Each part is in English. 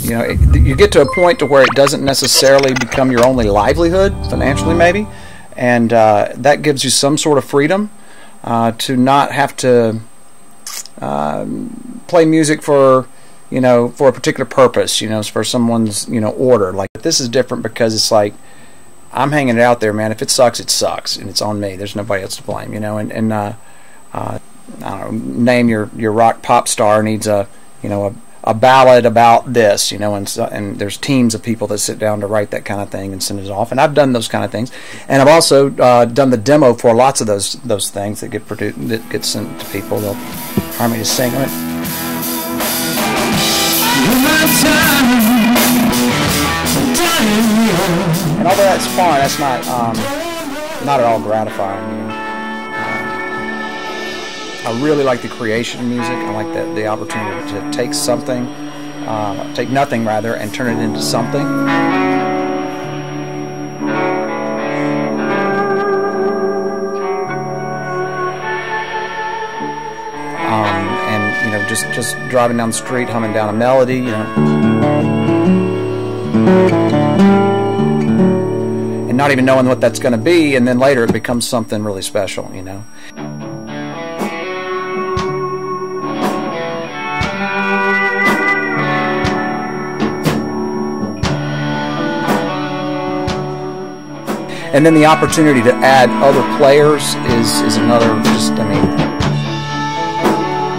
you know, it, you get to a point to where it doesn't necessarily become your only livelihood financially, maybe, and uh, that gives you some sort of freedom uh, to not have to um, play music for you know for a particular purpose. You know, for someone's you know order. Like this is different because it's like I'm hanging it out there, man. If it sucks, it sucks, and it's on me. There's nobody else to blame. You know, and and uh, uh, I don't know, name your your rock pop star needs a you know a a ballad about this, you know, and so, and there's teams of people that sit down to write that kind of thing and send it off, and I've done those kind of things, and I've also uh, done the demo for lots of those those things that get produced that get sent to people. They'll hire me to sing it. And although that's fun, that's not um, not at all gratifying. You know? I really like the creation of music. I like the, the opportunity to take something, uh, take nothing rather, and turn it into something. Um, and you know, just just driving down the street, humming down a melody, you know, and not even knowing what that's going to be, and then later it becomes something really special, you know. And then the opportunity to add other players is is another just I mean.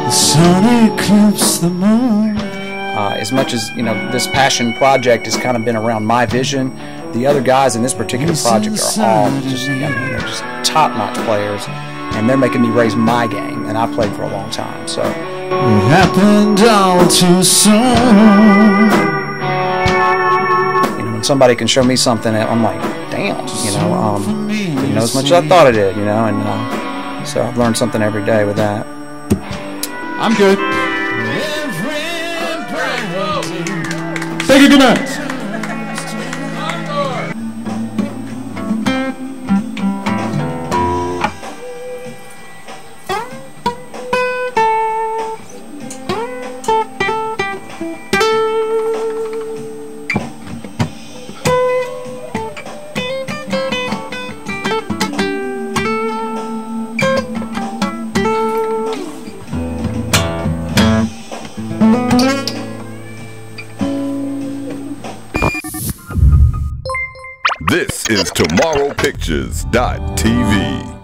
The sun eclipses the moon. Uh, as much as you know this passion project has kind of been around my vision the other guys in this particular project are all just I mean they're just top-notch players and they're making me raise my game and I've played for a long time so. It happened all too soon somebody can show me something I'm like damn, you know, um, didn't know as much as I thought I did, you know, and uh, so I've learned something every day with that. I'm good. You, good night. This is TomorrowPictures.tv.